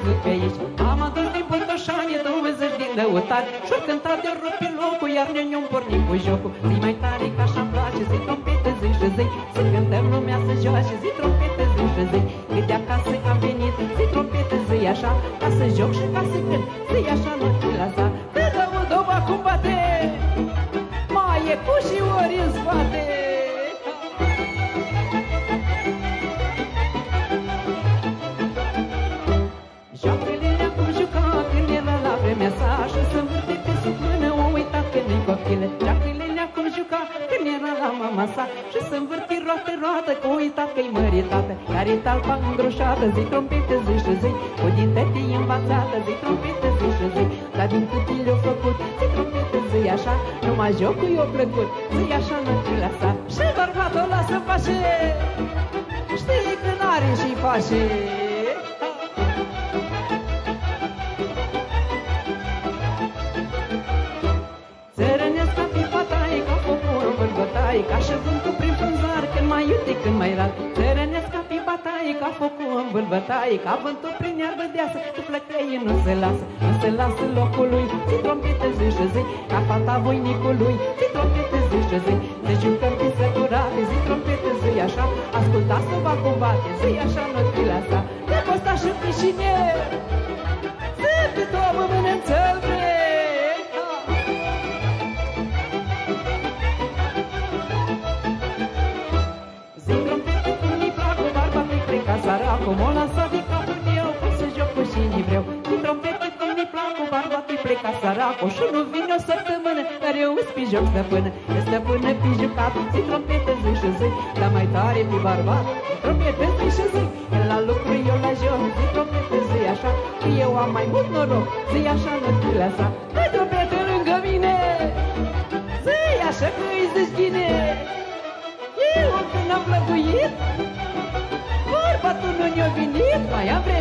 văzut pe aici Am adus din Botoșani 20 din lăutari Și-o cântat de rupi locul Iar ne-o pornim cu jocul. Zi mai tare ca așa-mi place Zi trompete zi și zi. Să cântăm lumea să joace Zi trompete zi și zi. Cât de acasă am venit Zi trompete zi așa Ca să joc și ca să cânt Zi așa nu te lăsa Că dă-o doba cum bate! Mai e cu și ori în spate era la vremea sa Și să învârte pe sub mână o uitat că nu-i copilă Joacă-le cum juca când era la mama sa. Și să învârte roată, roată că uitat că-i măritată Care-i talpa îngroșată, zi trompete zi și zi. Cu din tătii învățată, zi trompete zi și zi. Dar din cât le-o făcut, zi trompete zi așa. Numai jocul i-o plăcut, zi așa nu te lăsa Și bărbatul ăla să face Știi că n-are și face poporul bărbătaie Ca și vântul prin frunzar, când mai iute, când mai rar. Țărănesc ca pe bataie, ca focul în bărbătaie Ca vântul prin iarbă deasă, cu flăcăie nu se lasă. Nu se lasă locul lui, ți trompete zi și zi Ca fata voinicului, ți trompete zi și zi. Să jucăm pe săturate, zi trompete zi așa Ascultați să va combate, zi așa nu te lasa pleca săracul M-o lăsat de capul meu, pot să joc cu cine vreau. Zi trompete cum mi plac, cu barba mi pleca săracul. Și nu vine o săptămână, dar eu îți pe joc stăpână E stăpână pe jucat, zi trompete zi și zi. Dar mai tare pe barbat, zi trompete zi și zi. El la lucru, eu la joc, zi trompete zi așa. Că eu am mai mult noroc, zi așa nu te lăsa Dai trompete lângă mine Zi așa că îi zici bine. Eu când am plăguit Bărbatul nu